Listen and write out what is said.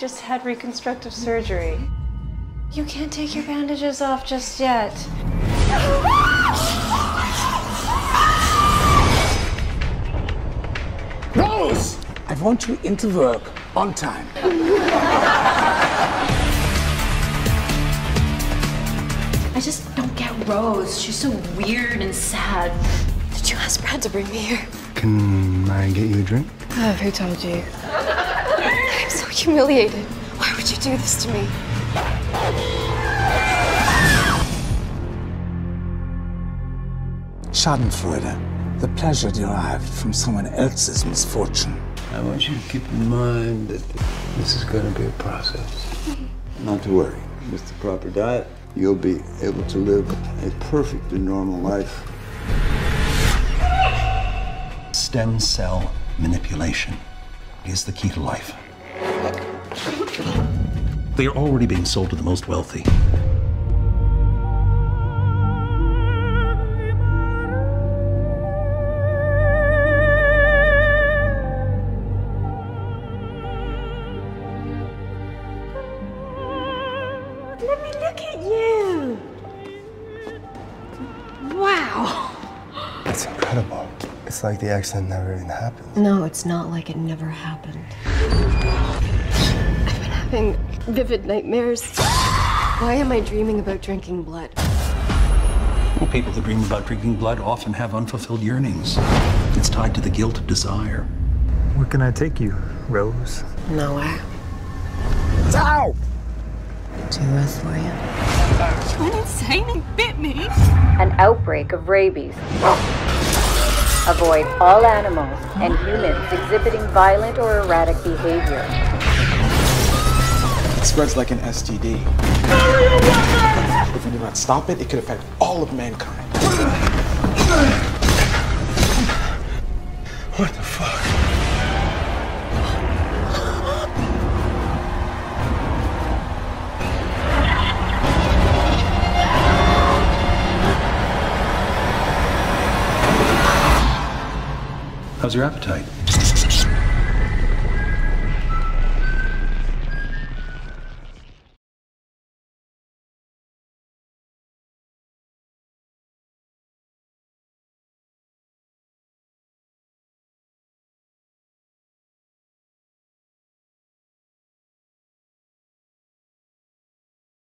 just had reconstructive surgery. You can't take your bandages off just yet. Rose! I want you into work on time. I just don't get Rose. She's so weird and sad. Did you ask Brad to bring me here? Can I get you a drink? Oh, who told you? I'm so humiliated. Why would you do this to me? Schadenfreude. The pleasure derived from someone else's misfortune. I want you to keep in mind that this is going to be a process. Not to worry. With the proper diet, you'll be able to live a perfect and normal life. Stem cell manipulation is the key to life. They are already being sold to the most wealthy. Let me look at you. Wow. That's incredible. It's like the accident never even happened. No, it's not like it never happened. I've been having vivid nightmares. Why am I dreaming about drinking blood? Well, people who dream about drinking blood often have unfulfilled yearnings. It's tied to the guilt of desire. Where can I take you, Rose? Nowhere. Ow! Too rough for you? Went insane and bit me. An outbreak of rabies. Avoid all animals and humans exhibiting violent or erratic behavior. It spreads like an STD. If we do not stop it, it could affect all of mankind. What the fuck? How's your appetite?